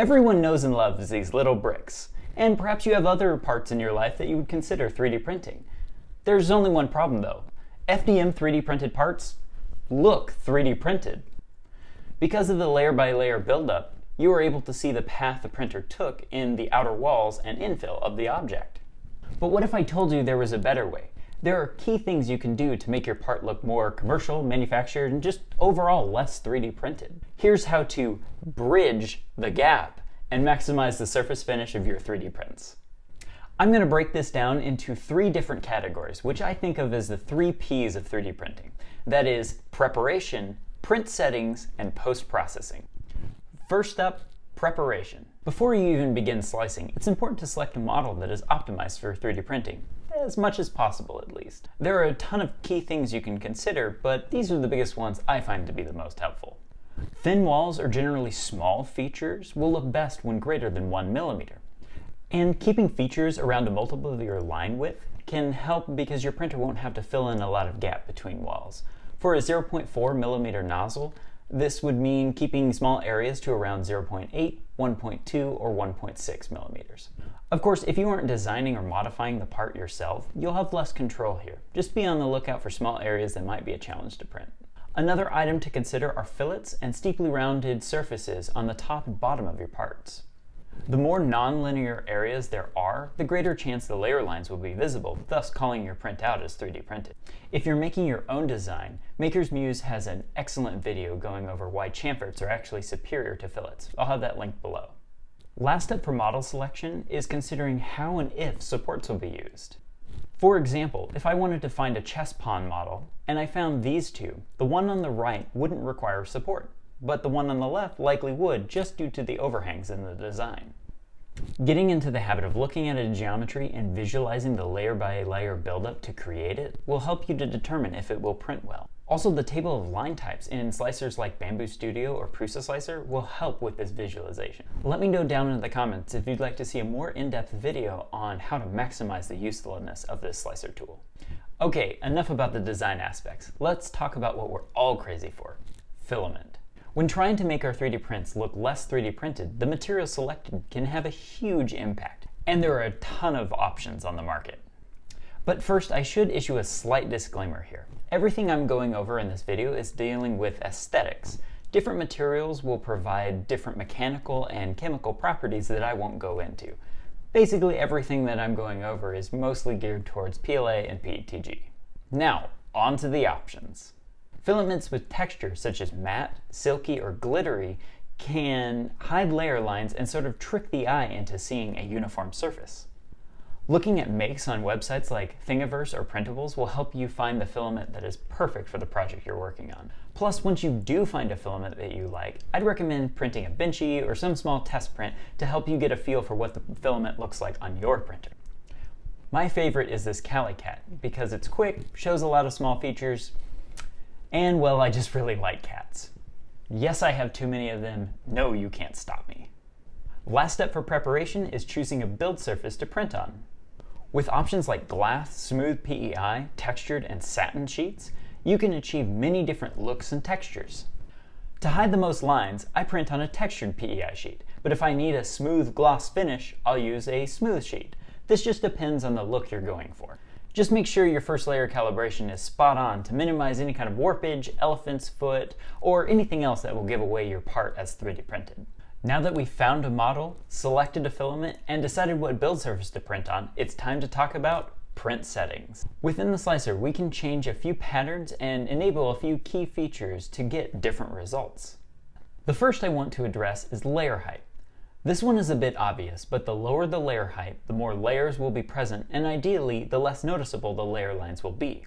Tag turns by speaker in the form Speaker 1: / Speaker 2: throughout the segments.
Speaker 1: Everyone knows and loves these little bricks, and perhaps you have other parts in your life that you would consider 3D printing. There's only one problem though. FDM 3D printed parts look 3D printed. Because of the layer by layer buildup, you are able to see the path the printer took in the outer walls and infill of the object. But what if I told you there was a better way? There are key things you can do to make your part look more commercial, manufactured, and just overall less 3D printed. Here's how to bridge the gap and maximize the surface finish of your 3D prints. I'm going to break this down into three different categories, which I think of as the three P's of 3D printing. That is preparation, print settings, and post-processing. First up, preparation. Before you even begin slicing, it's important to select a model that is optimized for 3D printing as much as possible at least. There are a ton of key things you can consider, but these are the biggest ones I find to be the most helpful. Thin walls or generally small features will look best when greater than 1 millimeter. And keeping features around a multiple of your line width can help because your printer won't have to fill in a lot of gap between walls. For a 0.4 millimeter nozzle, this would mean keeping small areas to around 0.8, 1.2, or 1.6 millimeters. Of course, if you aren't designing or modifying the part yourself, you'll have less control here. Just be on the lookout for small areas that might be a challenge to print. Another item to consider are fillets and steeply rounded surfaces on the top and bottom of your parts. The more nonlinear areas there are, the greater chance the layer lines will be visible, thus calling your print out as 3D printed. If you're making your own design, Maker's Muse has an excellent video going over why chamfers are actually superior to fillets. I'll have that linked below. Last step for model selection is considering how and if supports will be used. For example, if I wanted to find a chess pawn model, and I found these two, the one on the right wouldn't require support, but the one on the left likely would just due to the overhangs in the design. Getting into the habit of looking at a geometry and visualizing the layer by layer buildup to create it will help you to determine if it will print well. Also, the table of line types in slicers like Bambu Studio or Prusa Slicer will help with this visualization. Let me know down in the comments if you'd like to see a more in-depth video on how to maximize the usefulness of this slicer tool. Okay, enough about the design aspects. Let's talk about what we're all crazy for, filament. When trying to make our 3D prints look less 3D printed, the material selected can have a huge impact. And there are a ton of options on the market. But first, I should issue a slight disclaimer here. Everything I'm going over in this video is dealing with aesthetics. Different materials will provide different mechanical and chemical properties that I won't go into. Basically everything that I'm going over is mostly geared towards PLA and PETG. Now, on to the options. Filaments with texture such as matte, silky, or glittery can hide layer lines and sort of trick the eye into seeing a uniform surface. Looking at makes on websites like Thingiverse or Printables will help you find the filament that is perfect for the project you're working on. Plus, once you do find a filament that you like, I'd recommend printing a Benchy or some small test print to help you get a feel for what the filament looks like on your printer. My favorite is this Calicat because it's quick, shows a lot of small features, and well, I just really like cats. Yes, I have too many of them. No, you can't stop me. Last step for preparation is choosing a build surface to print on. With options like glass, smooth PEI, textured, and satin sheets, you can achieve many different looks and textures. To hide the most lines, I print on a textured PEI sheet, but if I need a smooth gloss finish, I'll use a smooth sheet. This just depends on the look you're going for. Just make sure your first layer calibration is spot on to minimize any kind of warpage, elephant's foot, or anything else that will give away your part as 3D printed. Now that we've found a model, selected a filament, and decided what build surface to print on, it's time to talk about print settings. Within the slicer, we can change a few patterns and enable a few key features to get different results. The first I want to address is layer height. This one is a bit obvious, but the lower the layer height, the more layers will be present, and ideally, the less noticeable the layer lines will be.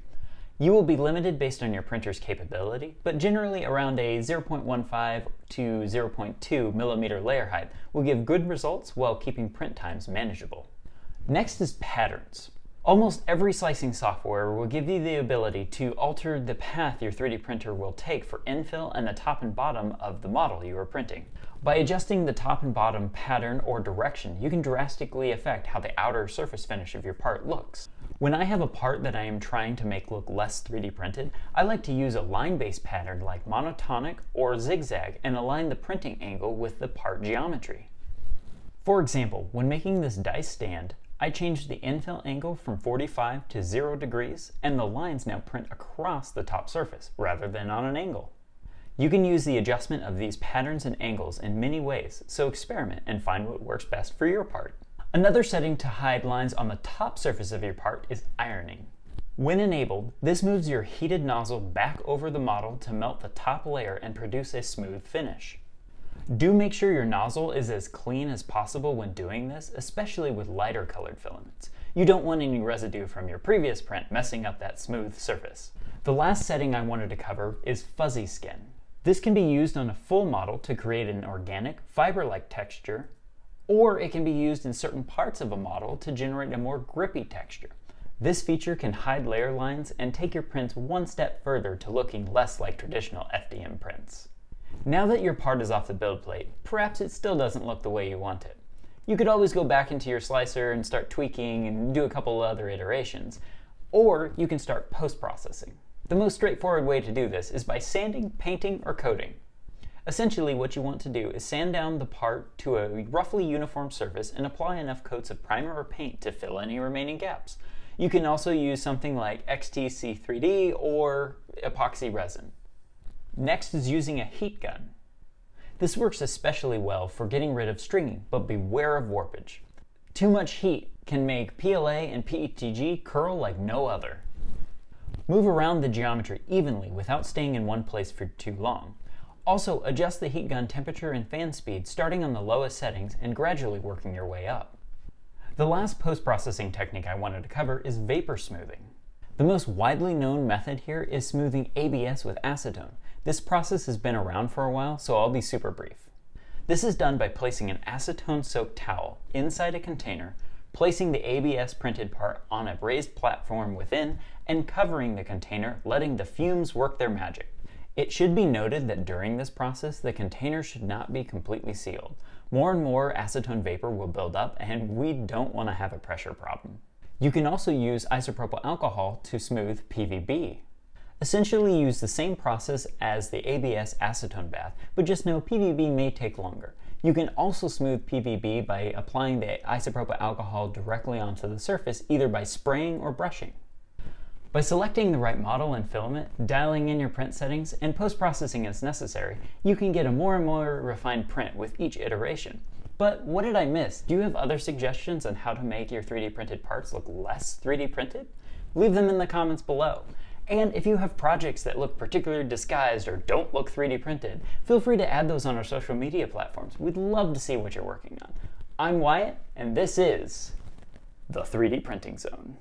Speaker 1: You will be limited based on your printer's capability, but generally around a 0.15 to 0.2 millimeter layer height will give good results while keeping print times manageable. Next is patterns. Almost every slicing software will give you the ability to alter the path your 3D printer will take for infill and the top and bottom of the model you are printing. By adjusting the top and bottom pattern or direction, you can drastically affect how the outer surface finish of your part looks. When I have a part that I am trying to make look less 3D printed, I like to use a line-based pattern like monotonic or zigzag and align the printing angle with the part geometry. For example, when making this dice stand, I changed the infill angle from 45 to 0 degrees, and the lines now print across the top surface rather than on an angle. You can use the adjustment of these patterns and angles in many ways, so experiment and find what works best for your part. Another setting to hide lines on the top surface of your part is ironing. When enabled, this moves your heated nozzle back over the model to melt the top layer and produce a smooth finish. Do make sure your nozzle is as clean as possible when doing this, especially with lighter colored filaments. You don't want any residue from your previous print messing up that smooth surface. The last setting I wanted to cover is fuzzy skin. This can be used on a full model to create an organic, fiber-like texture, or it can be used in certain parts of a model to generate a more grippy texture. This feature can hide layer lines and take your prints one step further to looking less like traditional FDM prints. Now that your part is off the build plate, perhaps it still doesn't look the way you want it. You could always go back into your slicer and start tweaking and do a couple other iterations, or you can start post-processing. The most straightforward way to do this is by sanding, painting, or coating. Essentially what you want to do is sand down the part to a roughly uniform surface and apply enough coats of primer or paint to fill any remaining gaps. You can also use something like XTC3D or epoxy resin. Next is using a heat gun. This works especially well for getting rid of stringing, but beware of warpage. Too much heat can make PLA and PETG curl like no other. Move around the geometry evenly without staying in one place for too long. Also, adjust the heat gun temperature and fan speed starting on the lowest settings and gradually working your way up. The last post-processing technique I wanted to cover is vapor smoothing. The most widely known method here is smoothing ABS with acetone. This process has been around for a while, so I'll be super brief. This is done by placing an acetone-soaked towel inside a container, placing the ABS printed part on a raised platform within, and covering the container, letting the fumes work their magic. It should be noted that during this process, the container should not be completely sealed. More and more acetone vapor will build up, and we don't want to have a pressure problem. You can also use isopropyl alcohol to smooth PVB. Essentially use the same process as the ABS acetone bath, but just know PVB may take longer. You can also smooth PVB by applying the isopropyl alcohol directly onto the surface, either by spraying or brushing. By selecting the right model and filament, dialing in your print settings, and post-processing as necessary, you can get a more and more refined print with each iteration. But what did I miss? Do you have other suggestions on how to make your 3D printed parts look less 3D printed? Leave them in the comments below. And if you have projects that look particularly disguised or don't look 3D printed, feel free to add those on our social media platforms. We'd love to see what you're working on. I'm Wyatt, and this is the 3D Printing Zone.